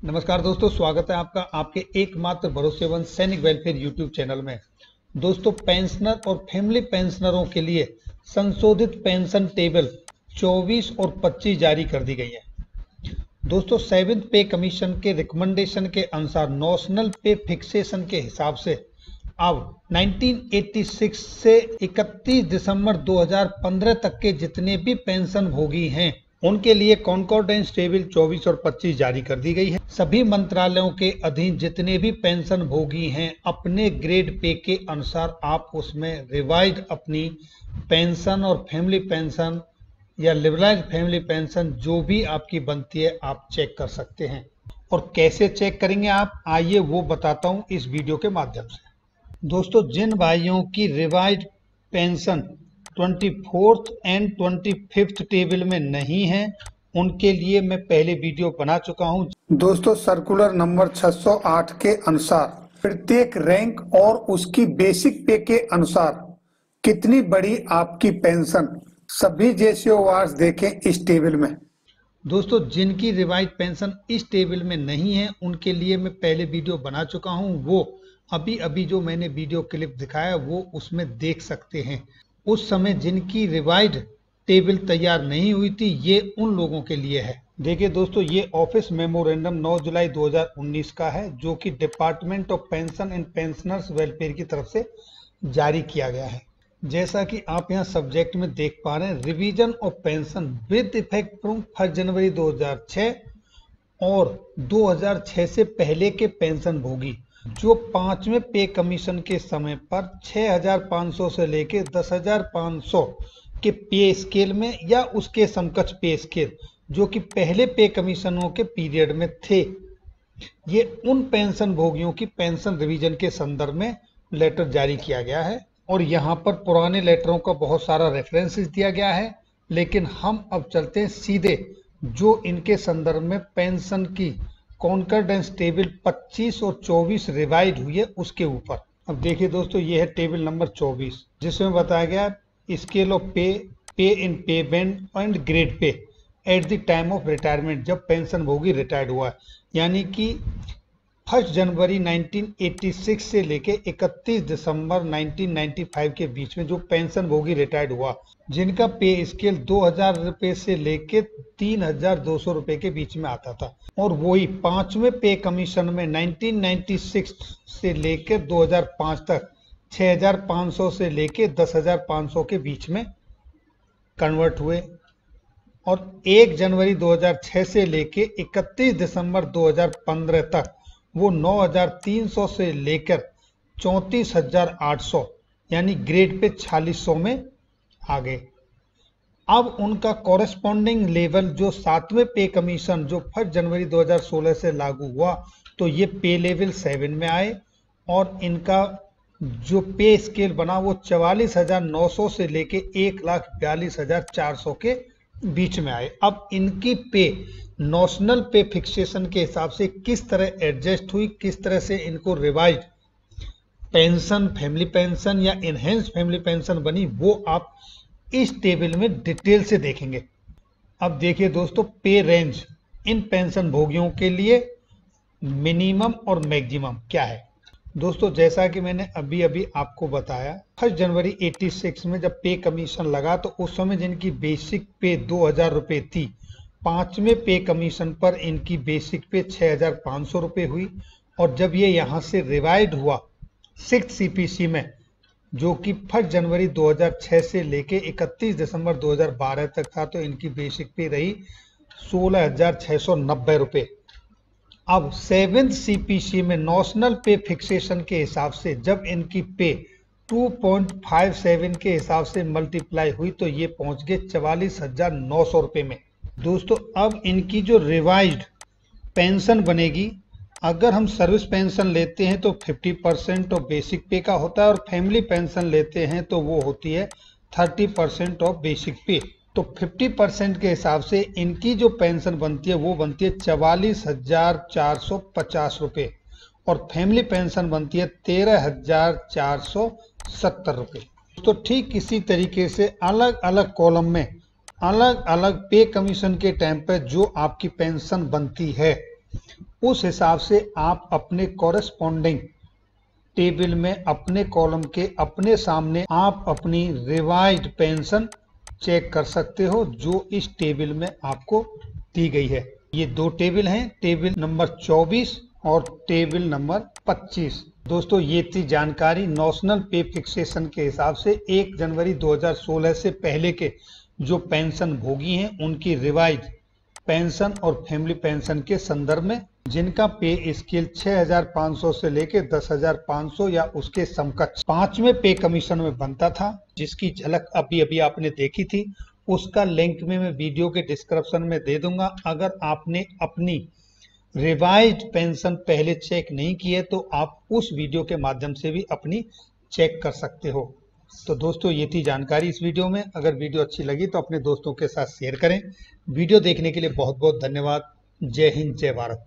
नमस्कार दोस्तों, स्वागत है आपका आपके एकमात्र भरोसेमंद सैनिक वेलफेयर यूट्यूब चैनल में। दोस्तों पेंशनर और फैमिली पेंशनरों के लिए संशोधित पेंशन टेबल 24 और 25 जारी कर दी गई है। दोस्तों सेवेंथ पे कमीशन के रिकमेंडेशन के अनुसार नॉशनल पे फिक्सेशन के हिसाब से अब 1986 से 31 दिसंबर 2015 तक के जितने भी पेंशन भोगी हैं उनके लिए कॉन्कॉर्डेंस टेबल 24 और 25 जारी कर दी गई है। सभी मंत्रालयों के अधीन जितने भी पेंशन भोगी हैं, अपने ग्रेड पे के अनुसार आप उसमें रिवाइज अपनी पेंशन और फैमिली पेंशन या लिबरलाइज फैमिली पेंशन जो भी आपकी बनती है, आप चेक कर सकते हैं। और कैसे चेक करेंगे आप? आइए वो बताता हूँ इस वीडियो के माध्यम से। दोस्तों, जिन भाइयों की revise pension twenty fourth and twenty fifth table में नहीं है। उनके लिए मैं पहले वीडियो बना चुका हूँ। दोस्तों सर्कुलर नंबर 608 के अनुसार प्रत्येक रैंक और उसकी बेसिक पे के अनुसार कितनी बड़ी आपकी पेंशन सभी जेसीओ वार्ड देखें इस टेबल में। दोस्तों जिनकी रिवाइज पेंशन इस टेबल में नहीं है उनके लिए मैं पहले वीडियो बना चुका हूँ। वो अभी अभी जो मैंने वीडियो क्लिप दिखाया वो उसमें देख सकते हैं। उस समय जिनकी रिवाइड टेबल तैयार नहीं हुई थी, ये उन लोगों के लिए है। देखिए दोस्तों, ये ऑफ़िस मेमोरेंडम 9 जुलाई 2019 का है, जो कि department of pension and pensioners welfare की तरफ़ से जारी किया गया है। जैसा कि आप यहाँ सब्जेक्ट में देख पा रहे हैं revision of pension with effect from first January 2006 और 2006 से पहले के पेंशन भोगी। जो पाँचवें पे कमीशन के समय पर 6,500 से लेकर 10,500 के पे स्केल में या उसके समकक्ष पे स्केल जो कि पहले पे कमीशनों के पीरियड में थे ये उन पेंशन भोगियों की पेंशन रिवीजन के संदर्भ में लेटर जारी किया गया है। और यहाँ पर पुराने लेटरों का बहुत सारा रेफरेंसेस दिया गया है लेकिन हम अब चलते हैं सीधे जो इनके संदर्भ में पेंशन की कॉन्कर्डेंस टेबल 25 और 24 रिवाइड हुई है उसके ऊपर। अब देखिए दोस्तों, ये है टेबल नंबर 24 जिसमें बताया गया scale of pay pay in payment and grade pay, at the time of retirement, जब पेंशन भोगी रिटायर्ड हुआ है। यानी कि फ़र्स्ट जनवरी 1986 से लेके 31 दिसंबर 1995 के बीच में जो पेंशन भोगी रिटायर्ड हुआ जिनका पे स्केल दो हज़ार से लेके तीन हज़ार दो सौ रुपए के बीच में आता था। और वही पाँचवें पे कमीशन में 1996 से लेकर 2005 तक 6,500 से लेके 10,500 के बीच में कन्वर्ट हुए। और 1 जनवरी 2006 से लेके 31 दिसंबर 2015 तक वो 9,300 से लेकर 34,800 यानी ग्रेड पे 4600 में आ गए अब उनका कॉरेस्पॉन्डिंग लेवल जो सातवें पे कमीशन जो फ़र्स्ट जनवरी 2016 से लागू हुआ तो ये पे लेवल सेवन में आए और इनका जो पे स्केल बना वो चवालीस हज़ार नौ सौ से लेके एक लाख बयालीस हज़ार चार सौ के बीच में आए। अब इनकी पे नॉशनल पे फिक्सेशन के हिसाब से किस तरह एडजस्ट हुई, किस तरह से इनको रिवाइज पेंशन फैमिली पेंशन या इनहेंस फैमिली पेंशन बनी, वो आप इस टेबल में डिटेल से देखेंगे। अब देखिए दोस्तों पे रेंज इन पेंशन भोगियों के लिए मिनिमम और मैक्सिमम क्या है? दोस्तों, जैसा कि मैंने अभी अभी आपको बताया, फ़र्स्ट जनवरी 86 में जब पे कमीशन लगा तो उस समय जिनकी बेसिक पे दो हज़ार रुपये थी, पाँचवें पे कमीशन पर इनकी बेसिक पे छह हज़ार पाँच सौ रुपये हुई। और जब ये यहाँ से रिवाइड हुआ सिक्स सीपीसी में, जो कि फ़र्स्ट जनवरी 2006 से लेके 31 दिसंबर 2012 तक था तो इनकी बेसिक पे रही सोलह हज़ार छह सौ नब्बे रुपये अब सेवेंथ सीपीसी में नॉशनल पे फिक्सेशन के हिसाब से जब इनकी पे 2.57 के हिसाब से मल्टीप्लाई हुई तो ये पहुँच गए चवालीस हज़ार नौ सौ रुपये में। दोस्तों, अब इनकी जो रिवाइज्ड पेंशन बनेगी, अगर हम सर्विस पेंशन लेते हैं तो 50 परसेंट ऑफ़ बेसिक पे का होता है और फैमिली पेंशन लेते हैं तो वो होती है 30 परसेंट ऑफ़ बेसिक पे तो 50 परसेंट के हिसाब से इनकी जो पेंशन बनती है, वो बनती है चवालीस हज़ार चार सौ पचास रुपये और फैमिली पेंशन बनती है तेरह हज़ार चार सौ सत्तर रुपये तो ठीक इसी तरीके से अलग अलग कॉलम में अलग अलग पे कमीशन के टाइम पे जो आपकी पेंशन बनती है, उस हिसाब से आप अपने कॉरेस्पॉन्डिंग टेबल में, अपने कॉलम के अपने सामने आप अपनी रिवाइज पेंशन चेक कर सकते हो जो इस टेबल में आपको दी गई है। ये दो टेबल हैं, टेबल नंबर 24 और टेबल नंबर 25 दोस्तों, ये थी जानकारी नेशनल पे फिक्सेशन के हिसाब से 1 जनवरी 2016 से पहले के जो पेंशन भोगी हैं, उनकी रिवाइज पेंशन और फैमिली पेंशन के संदर्भ में जिनका पे स्केल 6,500 से लेके 10,500 या उसके समकक्ष पाँचवें पे कमीशन में बनता था जिसकी झलक अभी अभी आपने देखी थी उसका लिंक में मैं वीडियो के डिस्क्रिप्शन में दे दूँगा। अगर आपने अपनी रिवाइज पेंशन पहले चेक नहीं की है तो आप उस वीडियो के माध्यम से भी अपनी चेक कर सकते हो। तो दोस्तों ये थी जानकारी इस वीडियो में। अगर वीडियो अच्छी लगी तो अपने दोस्तों के साथ शेयर करें। वीडियो देखने के लिए बहुत बहुत धन्यवाद। जय हिंद जय भारत।